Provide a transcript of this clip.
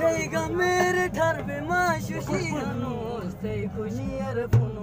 Peygamber tarbe maşuşi hanus tey kuniyar punu